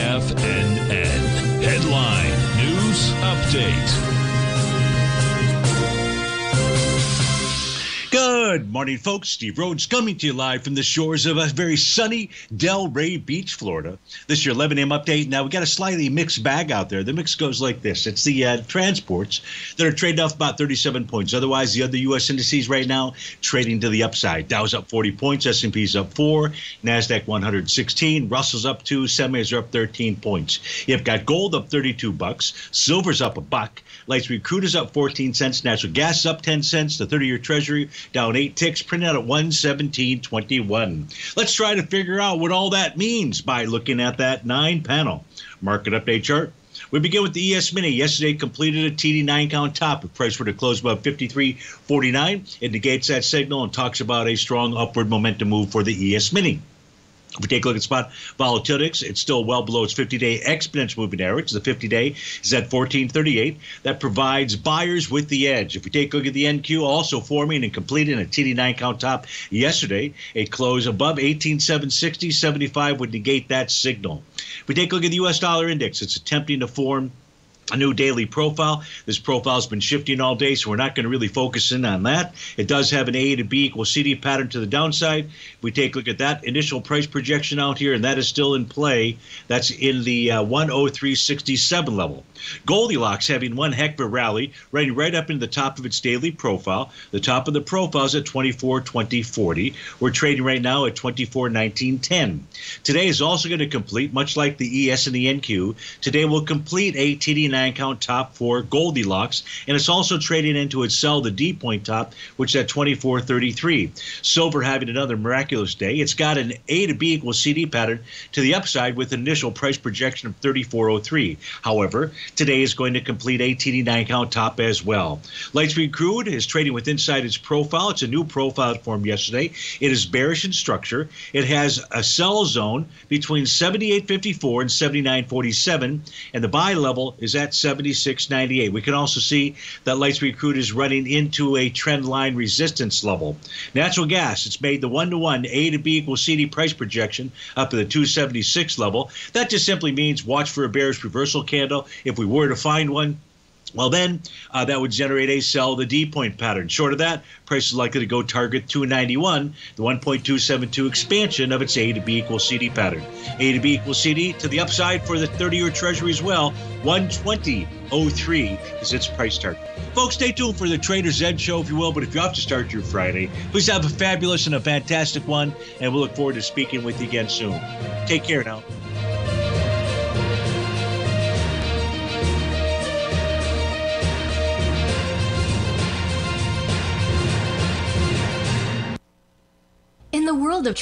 FNN. Headline News Update. Good morning, folks. Steve Rhodes coming to you live from the shores of a very sunny Delray Beach, Florida. This is your 11 a.m. update. Now, we got a slightly mixed bag out there. The mix goes like this it's the uh, transports that are trading off about 37 points. Otherwise, the other U.S. indices right now trading to the upside. Dow's up 40 points, S&P's up 4, NASDAQ 116, Russell's up 2, semis are up 13 points. You've got gold up 32 bucks, silver's up a buck, light sweet crude is up 14 cents, natural gas is up 10 cents, the 30 year treasury down eight ticks, printed out at 117.21. Let's try to figure out what all that means by looking at that nine panel market update chart. We begin with the ES Mini. Yesterday completed a TD9 count top. Price were to close above 53.49, it negates that signal and talks about a strong upward momentum move for the ES Mini. If we take a look at spot volatility, it's still well below its 50-day exponential moving average. The 50-day is at 1438. That provides buyers with the edge. If we take a look at the NQ, also forming and completing a TD9 count top yesterday, a close above 18760, 75 would negate that signal. If we take a look at the U.S. dollar index, it's attempting to form a new daily profile. This profile has been shifting all day, so we're not going to really focus in on that. It does have an A to B equals CD pattern to the downside. If we take a look at that initial price projection out here, and that is still in play. That's in the uh, 103.67 level. Goldilocks having one heck of a rally, running right up into the top of its daily profile. The top of the profile is at 24.20.40. We're trading right now at 24.19.10. Today is also going to complete, much like the ES and the NQ. Today will complete a TD9 count top for Goldilocks, and it's also trading into its sell the D point top, which is at 24.33. Silver having another miraculous day. It's got an A to B equals CD pattern to the upside with an initial price projection of 34.03. However, today is going to complete a TD9 count top as well. Light sweet crude is trading with inside its profile. It's a new profile formed yesterday. It is bearish in structure. It has a sell zone between 78.54 and 79.47, and the buy level is at 76.98. We can also see that light sweet crude is running into a trend line resistance level. Natural gas, it's made the one to one A to B equals CD price projection up to the 276 level. That just simply means watch for a bearish reversal candle. If we were to find one, well, then uh, that would generate a sell the D point pattern. Short of that, price is likely to go target 291, the 1.272 expansion of its A to B equals CD pattern. A to B equals CD to the upside for the 30 year Treasury as well. 120.03 is its price target. Folks, stay tuned for the Trader's Edge show, if you will. But if you have to start your Friday, please have a fabulous and a fantastic one. And we'll look forward to speaking with you again soon. Take care now. The world of